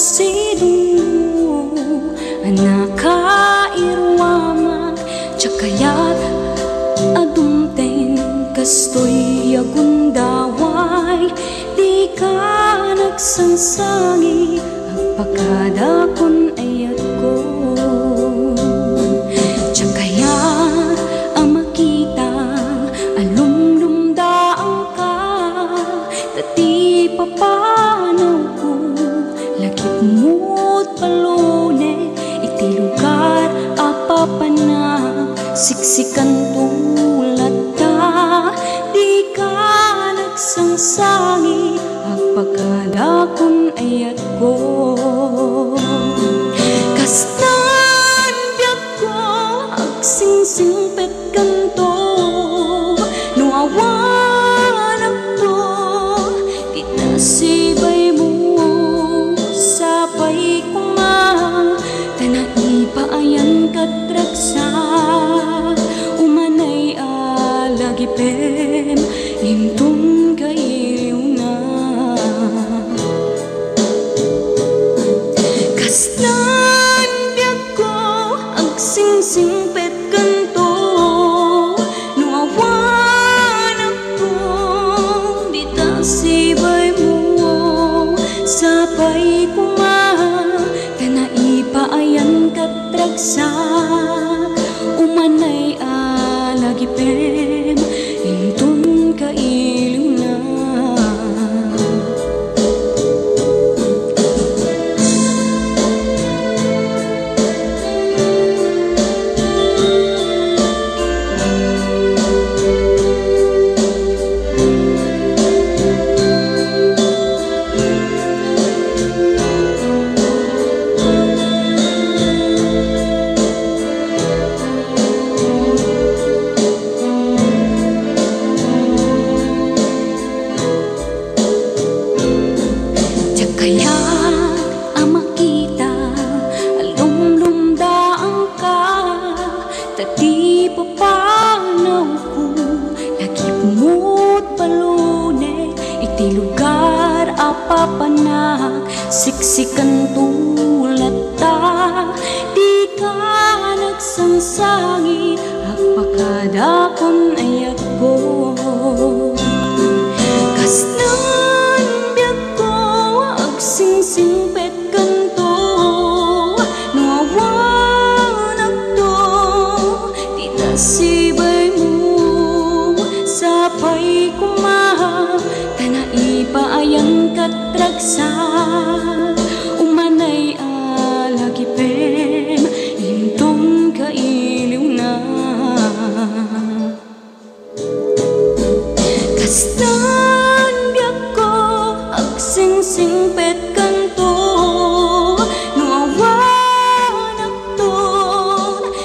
Dita sidungo Anakairwaman Tsakayat adumten Kastoy agundaway. Di ka nagsansangi Ang pagkadakon ayat Siksikan tulad ta Di ka nagsangsangi Ang pagkadakon ayat ko Kastan biyak ko Agsingsing pet kanto Nuawan ako Kita sibay katragsa Tsakaya ang makita ka. Tati papanaw ko Lagip mo't palune Iti lugar apapanak Siksikan tulad ta Di ka nagsansangi Agpakadakon ayat ko Sapay kuma Tanai paayang katragsa. Umanay alagipem Imtong kailiw na. Kastan ko agsingsing pet kanto. Nuawan ako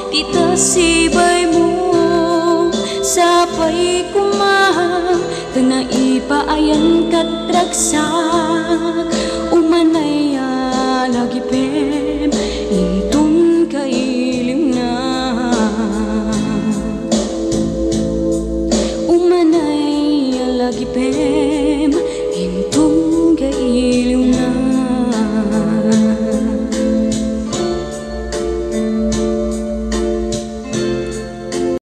Kita sibay